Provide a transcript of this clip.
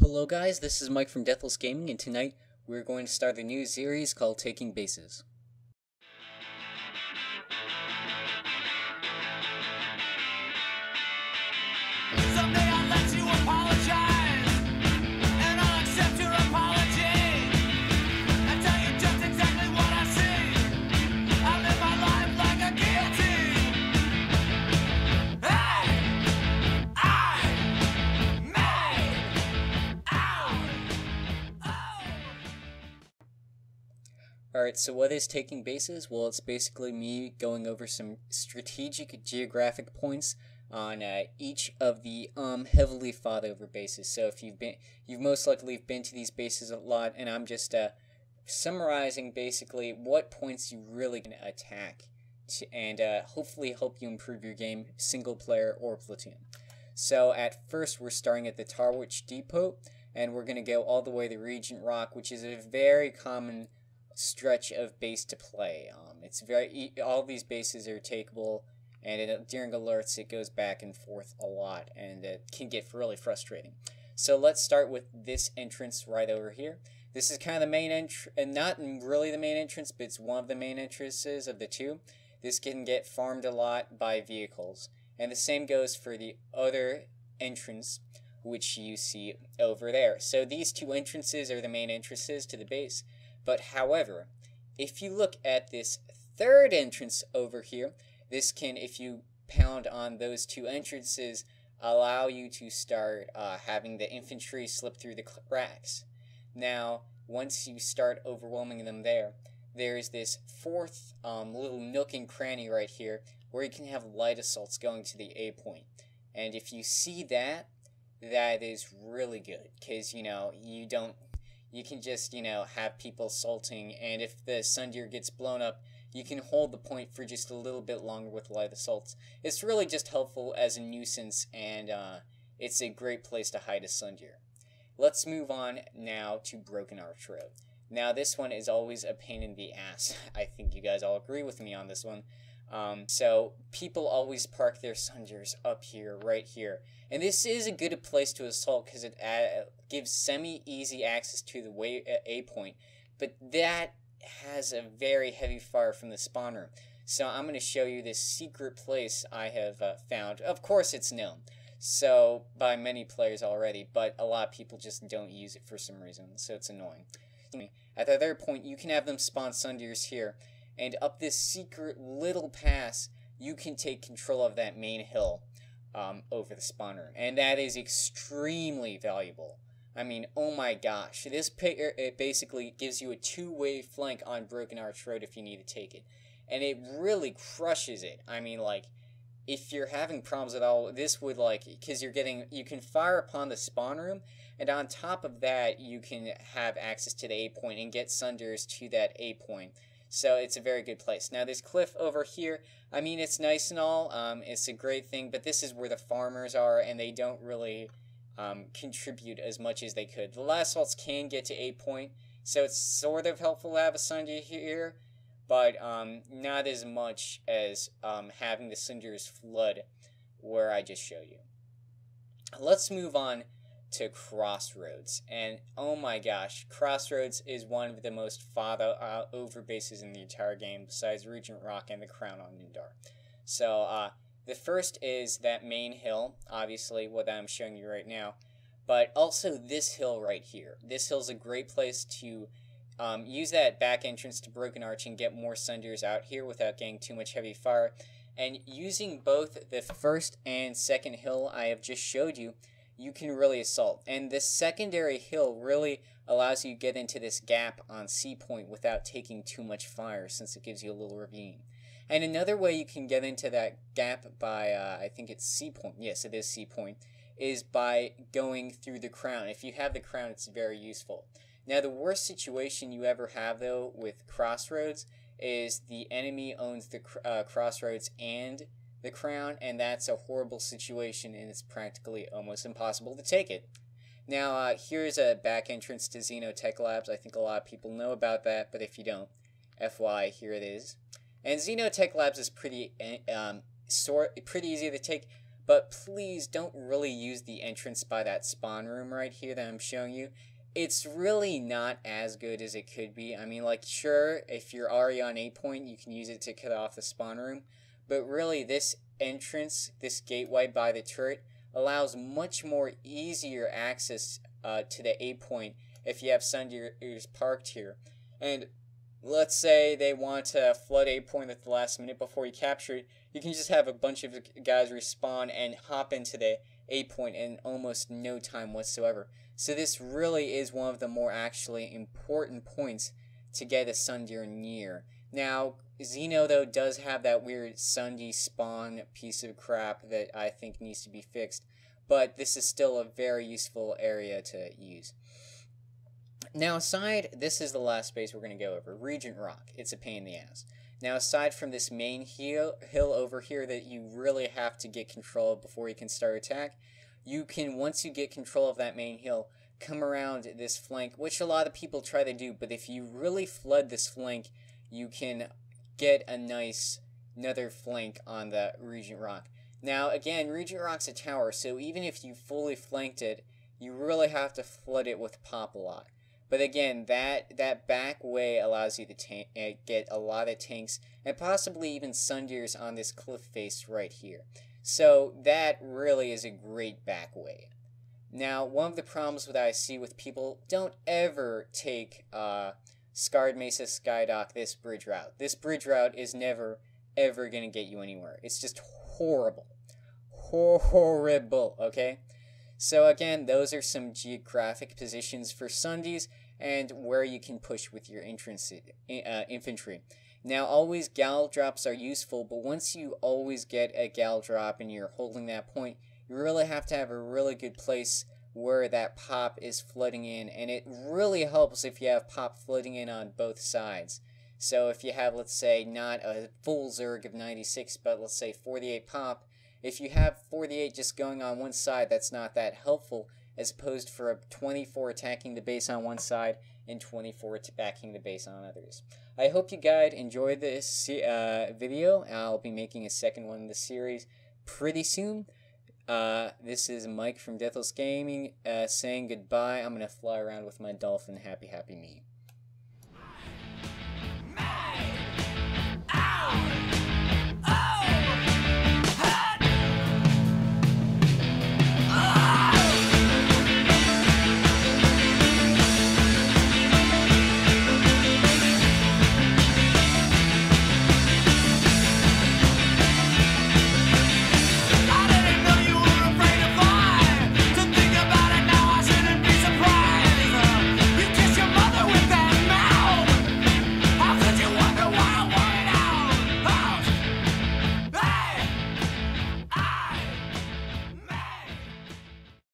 Hello guys, this is Mike from Deathless Gaming and tonight we're going to start a new series called Taking Bases. Alright, so what is Taking Bases? Well, it's basically me going over some strategic geographic points on uh, each of the um, heavily fought over bases. So if you've been, you've most likely been to these bases a lot, and I'm just uh, summarizing basically what points you really can attack, to, and uh, hopefully help you improve your game, single player or platoon. So at first, we're starting at the Tarwich Depot, and we're going to go all the way to Regent Rock, which is a very common stretch of base to play. Um, it's very all these bases are takeable, and it, during alerts it goes back and forth a lot, and it can get really frustrating. So let's start with this entrance right over here. This is kind of the main entrance, and not really the main entrance, but it's one of the main entrances of the two. This can get farmed a lot by vehicles, and the same goes for the other entrance, which you see over there. So these two entrances are the main entrances to the base. But however, if you look at this third entrance over here, this can, if you pound on those two entrances, allow you to start uh, having the infantry slip through the cracks. Now, once you start overwhelming them there, there's this fourth um, little nook and cranny right here where you can have light assaults going to the A point. And if you see that, that is really good because, you know, you don't you can just, you know, have people assaulting, and if the Sunderer gets blown up, you can hold the point for just a little bit longer with light assaults. It's really just helpful as a nuisance, and uh, it's a great place to hide a Sunderer. Let's move on now to Broken Arch Road. Now, this one is always a pain in the ass. I think you guys all agree with me on this one. Um, so, people always park their Sunderers up here, right here. And this is a good place to assault because it uh, gives semi-easy access to the way uh, A point, but that has a very heavy fire from the spawn room. So I'm going to show you this secret place I have uh, found. Of course, it's known, so by many players already, but a lot of people just don't use it for some reason, so it's annoying. At the other point, you can have them spawn Sunderers here, and up this secret little pass, you can take control of that main hill um, over the spawn room, and that is extremely valuable. I mean, oh my gosh, this it basically gives you a two-way flank on Broken Arch Road if you need to take it, and it really crushes it. I mean, like, if you're having problems at all, this would like because you're getting you can fire upon the spawn room, and on top of that, you can have access to the A point and get Sunders to that A point. So it's a very good place. Now this cliff over here, I mean it's nice and all, um, it's a great thing, but this is where the farmers are, and they don't really um, contribute as much as they could. The last salts can get to A point, so it's sort of helpful to have a Sunderer here, but um, not as much as um, having the cinders flood where I just showed you. Let's move on to Crossroads. And oh my gosh, Crossroads is one of the most fought uh, over bases in the entire game, besides Regent Rock and the Crown on Indar. So, uh, the first is that main hill, obviously, what I'm showing you right now, but also this hill right here. This hill's a great place to um, use that back entrance to Broken Arch and get more Sunderers out here without getting too much heavy fire. And using both the first and second hill I have just showed you, you can really assault. And this secondary hill really allows you to get into this gap on C point without taking too much fire since it gives you a little ravine. And another way you can get into that gap by, uh, I think it's C point, yes it is C point, is by going through the crown. If you have the crown, it's very useful. Now the worst situation you ever have though with crossroads is the enemy owns the uh, crossroads and the crown, and that's a horrible situation, and it's practically almost impossible to take it. Now, uh, here's a back entrance to Xenotech Labs. I think a lot of people know about that, but if you don't, FY, here it is. And Xenotech Labs is pretty um, sort, pretty easy to take, but please don't really use the entrance by that spawn room right here that I'm showing you. It's really not as good as it could be. I mean, like, sure, if you're already on a point, you can use it to cut off the spawn room, but really, this entrance, this gateway by the turret, allows much more easier access uh, to the A point if you have Sunderers parked here. And let's say they want to flood A point at the last minute before you capture it, you can just have a bunch of guys respawn and hop into the A point in almost no time whatsoever. So this really is one of the more actually important points to get a Sunderer near. Now, Xeno though does have that weird Sunday spawn piece of crap that I think needs to be fixed, but this is still a very useful area to use. Now, aside, this is the last space we're going to go over Regent Rock. It's a pain in the ass. Now, aside from this main hill, hill over here that you really have to get control of before you can start attack, you can, once you get control of that main hill, come around this flank, which a lot of people try to do, but if you really flood this flank, you can get a nice another flank on the Regent Rock. Now, again, Regent Rock's a tower, so even if you fully flanked it, you really have to flood it with pop a lot. But again, that that back way allows you to uh, get a lot of tanks and possibly even Sunderers on this cliff face right here. So that really is a great back way. Now, one of the problems that I see with people don't ever take uh, Scarred Mesa Skydock this bridge route. This bridge route is never ever gonna get you anywhere. It's just horrible, horrible. Okay. So again, those are some geographic positions for Sundays and where you can push with your entrance, uh, infantry. Now, always gal drops are useful, but once you always get a gal drop and you're holding that point, you really have to have a really good place where that pop is flooding in, and it really helps if you have pop flooding in on both sides. So if you have, let's say, not a full Zerg of 96, but let's say 48 pop, if you have 48 just going on one side, that's not that helpful, as opposed for a 24 attacking the base on one side and 24 attacking the base on others. I hope you guys enjoyed this uh, video. I'll be making a second one in the series pretty soon. Uh, this is Mike from Deathless Gaming uh, saying goodbye. I'm going to fly around with my dolphin. Happy, happy me.